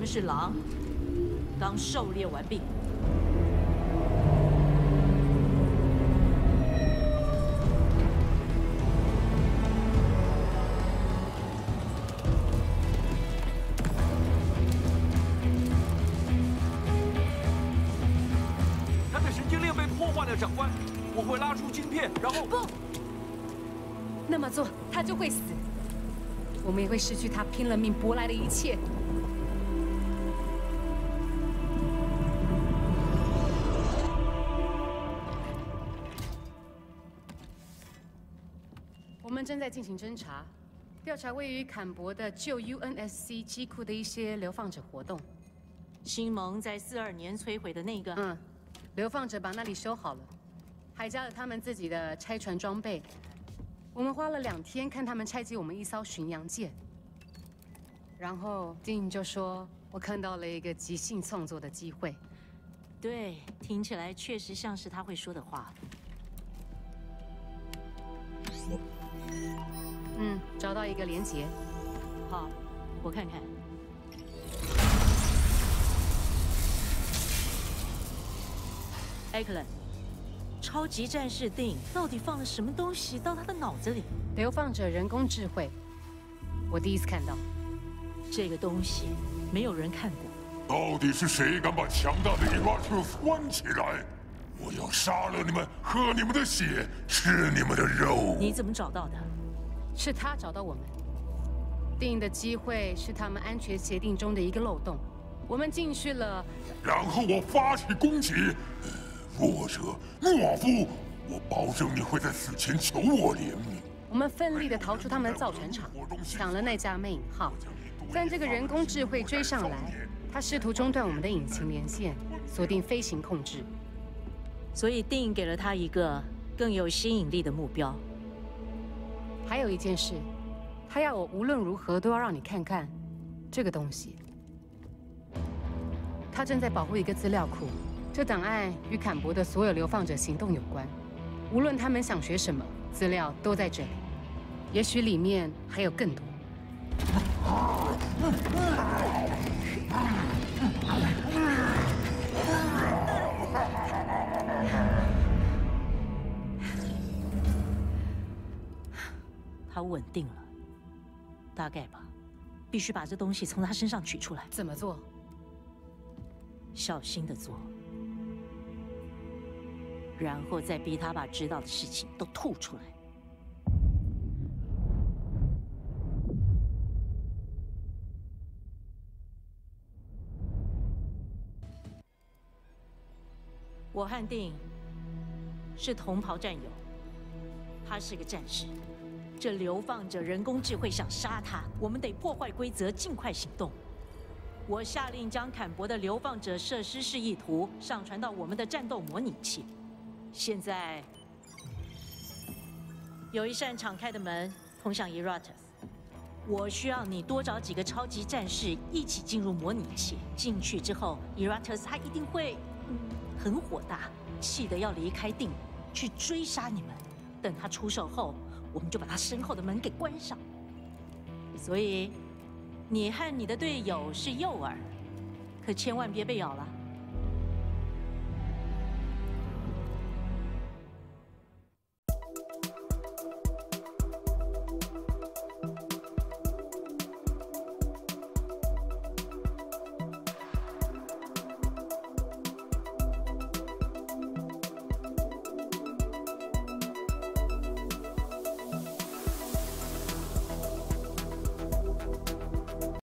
们是狼，刚狩猎完毕。他的神经链被破坏了，长官。我会拉出晶片，然后不那么做，他就会死。我们也会失去他拼了命搏来的一切。我们正在进行侦查，调查位于坎博的旧 UNSC 机库的一些流放者活动。新盟在四二年摧毁的那个，嗯，流放者把那里修好了。还加了他们自己的拆船装备。我们花了两天看他们拆解我们一艘巡洋舰。然后丁就说：“我看到了一个即兴创作的机会。”对，听起来确实像是他会说的话。嗯，找到一个连结。好，我看看。艾克伦。超级战士电影到底放了什么东西到他的脑子里？流放者人工智慧，我第一次看到这个东西，没有人看过。到底是谁敢把强大的 Eratus 关起来？我要杀了你们，喝你们的血，吃你们的肉！你怎么找到的？是他找到我们。电影的机会是他们安全协定中的一个漏洞，我们进去了，然后我发起攻击。弱者懦夫，我保证你会在死前求我怜悯。我们奋力地逃出他们的造船厂，抢了那架魅影号。但这个人工智慧追上来，他试图中断我们的引擎连线，锁定飞行控制。所以定给了他一个更有吸引力的目标。还有一件事，他要我无论如何都要让你看看这个东西。他正在保护一个资料库。这档案与坎伯的所有流放者行动有关，无论他们想学什么，资料都在这里。也许里面还有更多。他稳定了，大概吧。必须把这东西从他身上取出来。怎么做？小心的做。然后再逼他把知道的事情都吐出来。我和定是同袍战友，他是个战士。这流放者人工智慧想杀他，我们得破坏规则，尽快行动。我下令将坎博的流放者设施示意图上传到我们的战斗模拟器。现在有一扇敞开的门通向 Eratus，我需要你多找几个超级战士一起进入模拟器。进去之后，Eratus 他一定会很火大，气得要离开定去追杀你们。等他出手后，我们就把他身后的门给关上。所以，你和你的队友是诱饵，可千万别被咬了。